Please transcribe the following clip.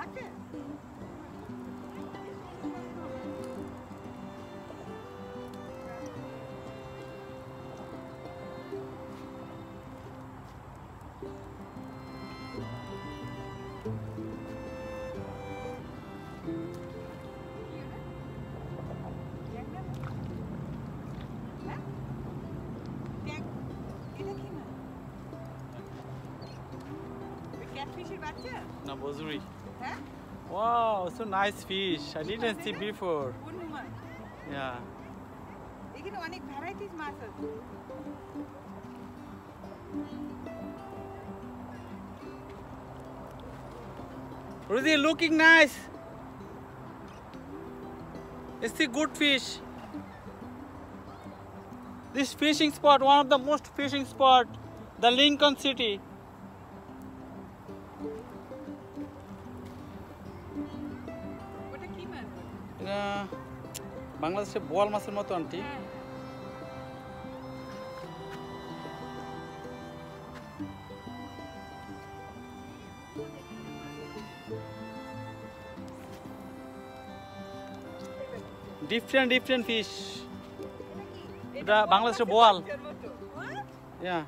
Danke. ফিশের বাচ্চা না বজুরি হ্যাঁ Wow, so nice fish. I didn't see before. Purnima Yeah. এখানে অনেক ভ্যারাইটিস মাছ আছে Rudy, looking nice. It's a good fish. This fishing spot, one of the most fishing spot, the Lincoln City. এটা বাংলাদেশে বোয়াল মাছের মতো আন্টি। হ্যাঁ। Different different fish এটা বাংলাদেশের বোয়াল। Yeah.